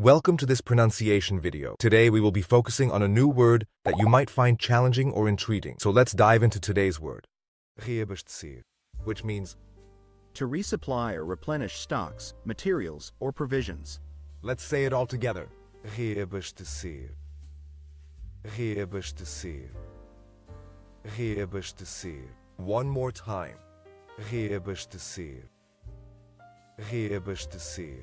Welcome to this pronunciation video. Today we will be focusing on a new word that you might find challenging or intriguing. So let's dive into today's word, reabastecer, which means to resupply or replenish stocks, materials, or provisions. let's say it all together. reabastecer, reabastecer, reabastecer, One more time. reabastecer, reabastecer,